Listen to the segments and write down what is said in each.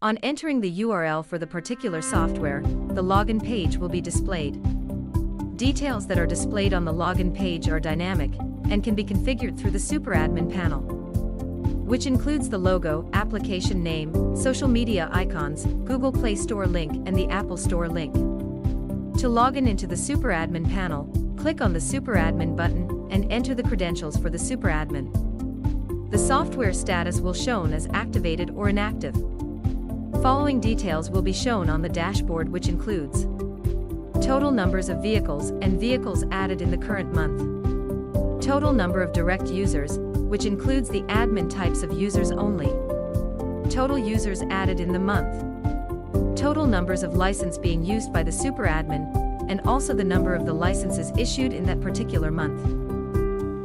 On entering the URL for the particular software, the login page will be displayed. Details that are displayed on the login page are dynamic and can be configured through the SuperAdmin panel, which includes the logo, application name, social media icons, Google Play Store link, and the Apple Store link. To log in into the SuperAdmin panel, click on the SuperAdmin button and enter the credentials for the SuperAdmin. The software status will shown as activated or inactive. Following details will be shown on the dashboard which includes total numbers of vehicles and vehicles added in the current month, total number of direct users, which includes the admin types of users only, total users added in the month, total numbers of license being used by the super admin, and also the number of the licenses issued in that particular month.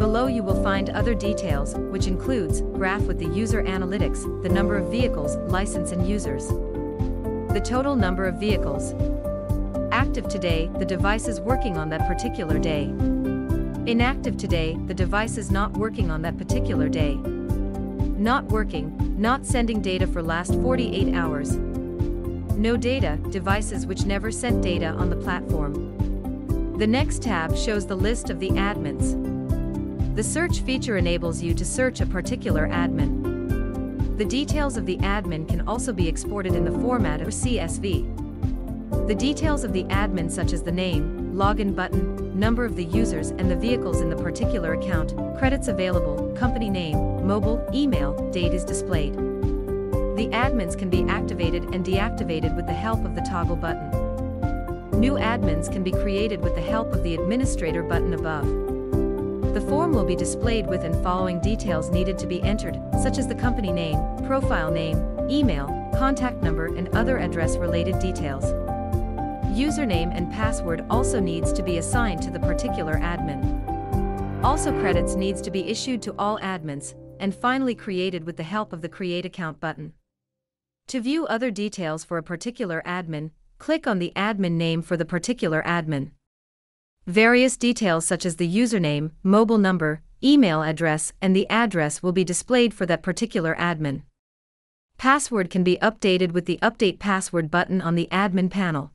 Below you will find other details, which includes graph with the user analytics, the number of vehicles, license and users, the total number of vehicles, active today, the device is working on that particular day. Inactive today, the device is not working on that particular day. Not working, not sending data for last 48 hours. No data, devices which never sent data on the platform. The next tab shows the list of the admins. The search feature enables you to search a particular admin. The details of the admin can also be exported in the format of CSV. The details of the admin such as the name, login button, number of the users and the vehicles in the particular account, credits available, company name, mobile, email, date is displayed. The admins can be activated and deactivated with the help of the toggle button. New admins can be created with the help of the administrator button above. The form will be displayed with and following details needed to be entered, such as the company name, profile name, email, contact number and other address-related details. Username and password also needs to be assigned to the particular admin. Also credits needs to be issued to all admins, and finally created with the help of the Create Account button. To view other details for a particular admin, click on the admin name for the particular admin. Various details such as the username, mobile number, email address, and the address will be displayed for that particular admin. Password can be updated with the Update Password button on the admin panel.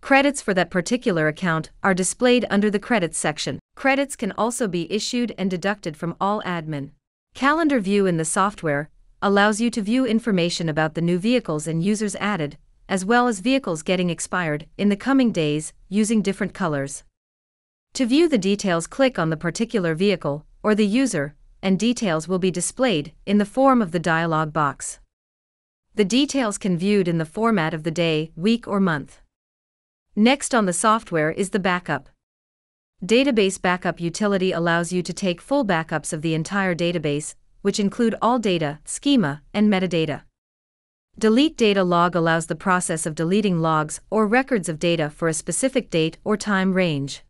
Credits for that particular account are displayed under the Credits section. Credits can also be issued and deducted from all admin. Calendar View in the software allows you to view information about the new vehicles and users added, as well as vehicles getting expired in the coming days using different colors. To view the details, click on the particular vehicle or the user, and details will be displayed in the form of the dialog box. The details can viewed in the format of the day, week, or month. Next on the software is the backup. Database backup utility allows you to take full backups of the entire database, which include all data, schema, and metadata. Delete data log allows the process of deleting logs or records of data for a specific date or time range.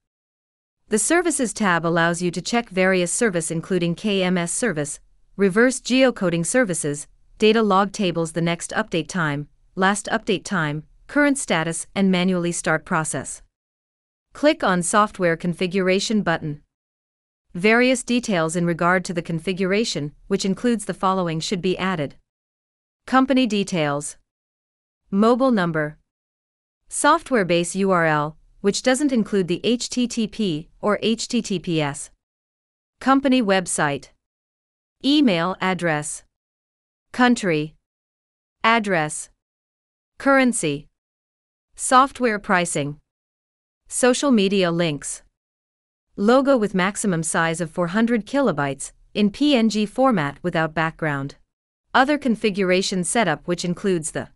The Services tab allows you to check various service including KMS service, reverse geocoding services, data log tables the next update time, last update time, current status and manually start process. Click on Software Configuration button. Various details in regard to the configuration, which includes the following should be added. Company details. Mobile number. Software base URL, which doesn't include the HTTP or HTTPS. Company website. Email address. Country. Address. Currency. Software pricing. Social media links. Logo with maximum size of 400 kilobytes, in PNG format without background. Other configuration setup which includes the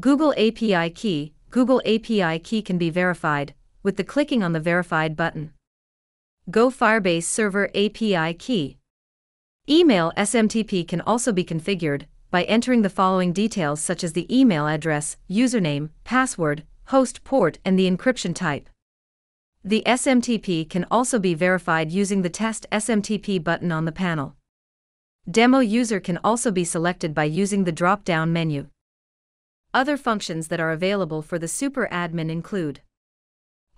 Google API key, Google API key can be verified with the clicking on the verified button. Go Firebase Server API key. Email SMTP can also be configured by entering the following details such as the email address, username, password, host port, and the encryption type. The SMTP can also be verified using the Test SMTP button on the panel. Demo user can also be selected by using the drop down menu. Other functions that are available for the super admin include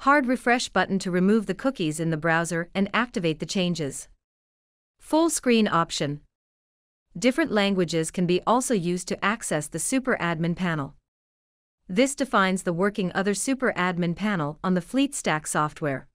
Hard refresh button to remove the cookies in the browser and activate the changes. Full screen option. Different languages can be also used to access the Super Admin panel. This defines the working Other Super Admin panel on the FleetStack software.